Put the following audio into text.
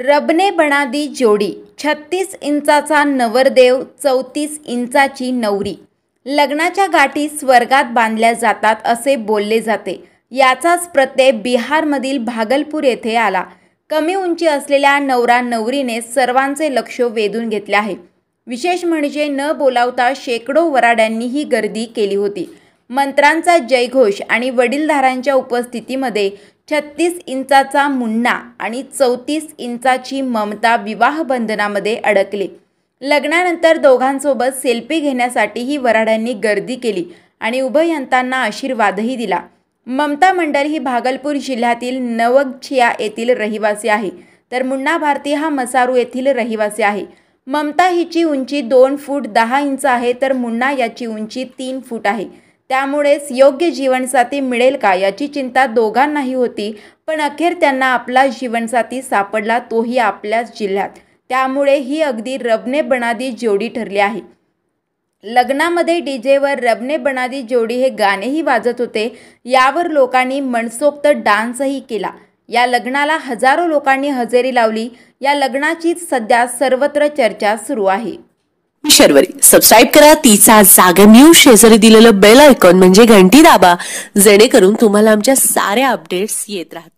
रबने बनादी जोडी. छत्तीस इंचाचा नवरदेव चौतीस इंचाची नवरी. लग्नाच्या गाठी स्वर्गात बांधल्या जातात असे बोलले जाते. याचाच प्रत्यय बिहारमधील भागलपूर येथे आला. कमी उंची असलेल्या नवरा नवरीने सर्वांचे लक्ष वेधून घेतले आहे. विशेष म्हणजे न बोलावता शेकडो वराड्यांनी ही गर्दी केली होती. मंत्रांचा जयघोष आणि वडीलधारांच्या उपस्थितीमध्ये छत्तीस इंचाचा मुन्ना आणि चौतीस इंचाची ममता विवाहबंधनामध्ये अडकले. लग्नानंतर दोघांसोबत सेल्फी घेण्यासाठीही वराड्यांनी गर्दी केली आणि उभयंतांना आशीर्वादही दिला. ममता मंडल ही भागलपूर जिल्ह्यातील नवगछिया येथील रहिवासी आहे. तर मुन्ना भारती हा मसारू येथील रहिवासी आहे. ममता हिची उंची दोन फूट दहा इंच आहे तर मुन्ना याची उंची तीन फूट आहे. त्यामुळेच योग्य जीवनसाथी मिळेल का याची चिंता दोघांनाही होती पण अखेर त्यांना आपला जीवनसाथी सापडला तोही आपल्याच जिल्ह्यात. त्यामुळे ही अगदी रबने बनादी जोडी ठरली आहे. लग्नामध्ये डीजेवर रबने बनादी जोडी हे गाणेही वाजत होते. यावर लोकांनी मनसोक्त डान्सही केला. या लग्नाला हजारो लोकांनी हजेरी लावली. या लग्नाचीच सध्या सर्वत्र चर्चा सुरू आहे. शर्वरी. सबस्क्राईब करा तिचा जागा न्यूज शेजारी दिलेलं बेल आयकॉन म्हणजे घंटी दाबा. जेणेकरून तुम्हाला आमच्या साऱ्या अपडेट्स येत राहतात